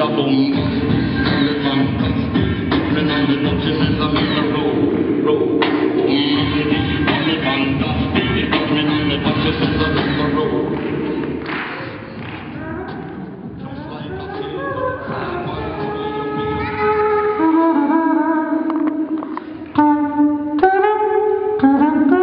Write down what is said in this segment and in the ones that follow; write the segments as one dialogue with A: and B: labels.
A: Dong, hundert Mann, hundert Mann, der Box ist es am Ende, Ro, Ro. Hundert Mann, das steht die
B: Box, mit einer Box ist es am Ende, Ro. Thank you.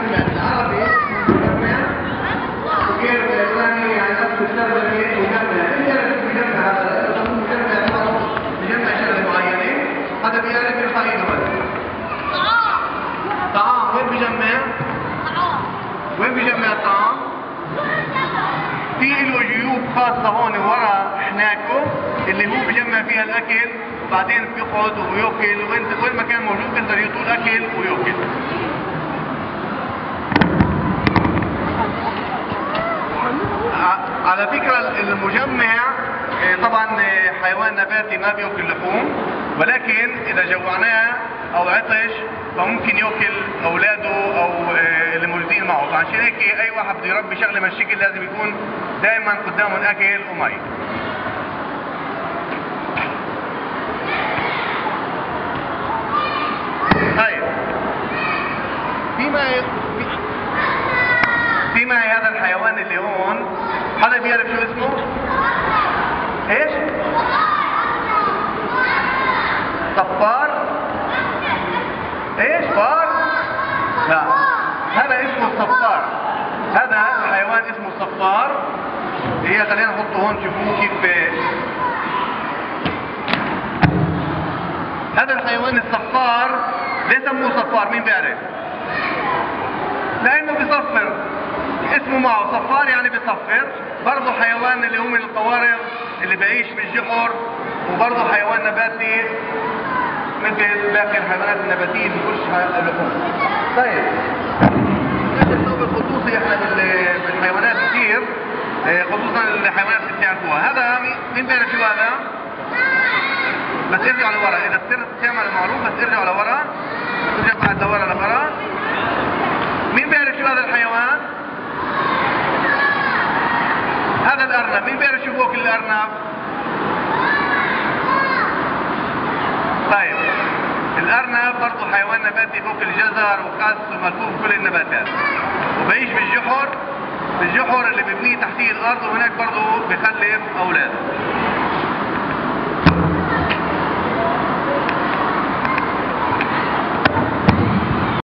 B: بالعربي اسمه مجمع وغير طعام وين بجمع الطعام؟ في له جيوب خاصة هون ورا حناكه اللي هو بجمع فيها الأكل بعدين بيقعد وياكل وين وين ما كان موجود؟ بيقدر يطول أكل وياكل على فكرة المجمع آه، طبعا آه، حيوان نباتي ما بيأكل لحوم ولكن إذا جوعناه أو عطش فممكن يأكل أولاده أو آه، اللي موجودين معه. فعشان هيك أي واحد بده يربي شغلة من الشكل لازم يكون دائما قدامه الأكل ومي طيب في معي في- في معي هذا الحيوان اللي هون حدا بيعرف شو اسمه؟ إيش؟ صفار؟ إيش فار؟ لا هذا اسمه الصفار هذا الحيوان اسمه الصفار هي خلينا نحطه هون شوفوه كيف هذا الحيوان الصفار ليه سموه صفار مين بيعرف؟ لأنه بيصفر اسمه معه صفار يعني بيصفر برضه حيوان اللي هو من القوارض اللي بيعيش بالجحر وبرضه حيوان نباتي مثل باقي الحيوانات النباتية اللي بيخش اللحوم طيب الثوب الخصوصي إحنا بال- بالحيوانات كثير آه، خصوصا الحيوانات اللي بتعرفوها هذا مين- بيعرف شو هذا؟ بس ارجعوا لورا إذا بتصير تعمل المعروف بس ارجعوا لورا ارجع بعد لورا لورا مين بيعرف شو هذا الحيوان؟ هذا الأرنب. مين بيعرف شو بوكل الأرنب؟ طيب. الأرنب برضه حيوان نباتي فوق الجزر وخس وملفوف كل النباتات. وبعيش بالجحر بالجحر اللي ببنيه تحتيه الأرض وهناك برضه بخلف أولاد